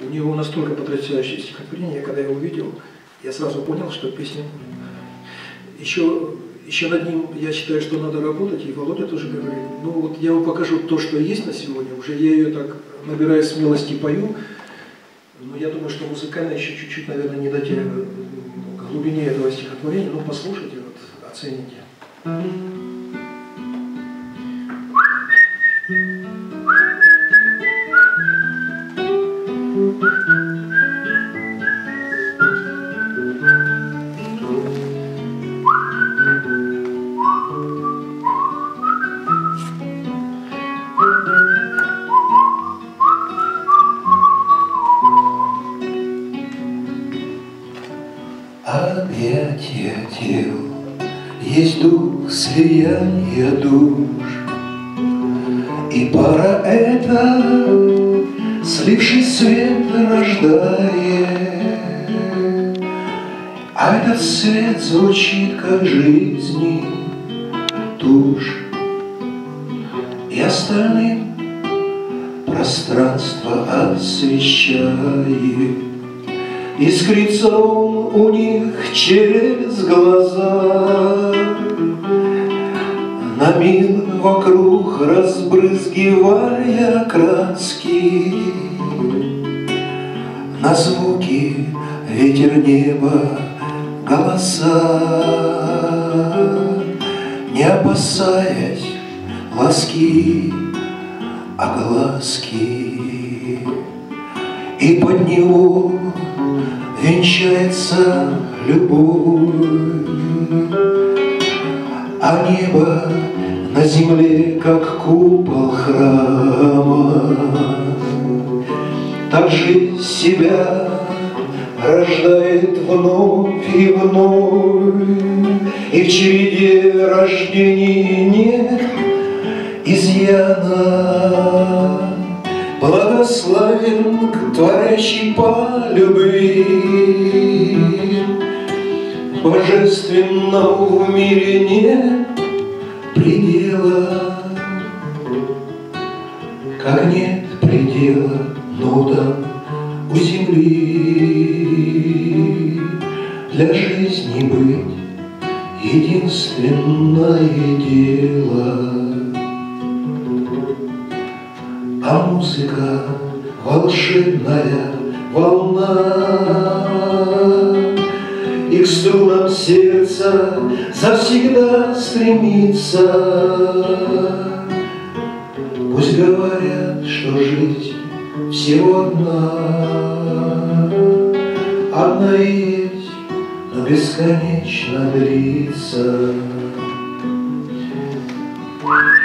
У него настолько потрясающее стихотворение, когда я увидел, я сразу понял, что песня еще, еще над ним, я считаю, что надо работать, и Володя тоже говорит, ну вот я вам покажу то, что есть на сегодня, уже я ее так, набирая смелости, пою, но я думаю, что музыкально еще чуть-чуть, наверное, не дотягиваю к глубине этого стихотворения, ну послушайте, вот, оцените. Объятия. Тел Есть дух слияния душ. И пора эта Сливший свет рождает. А этот свет звучит, как жизни тушь. И остальным пространство освещает Искрится он у них через глаза, На мир вокруг разбрызгивая краски, На звуки ветер неба голоса, Не опасаясь ласки, огласки. И под него венчается любовь, А небо на земле, как купол храма. Так жизнь себя рождает вновь и вновь, И в череде рождений нет изъяна. Благословен творящий по любви. Божественного в мире нет предела, Как нет предела нудам у земли. Для жизни быть единственное дело — а музыка волшебная волна, И к струнам сердца завсегда стремится. Пусть говорят, что жизнь всего одна, Одна есть, но бесконечно длится. Thank.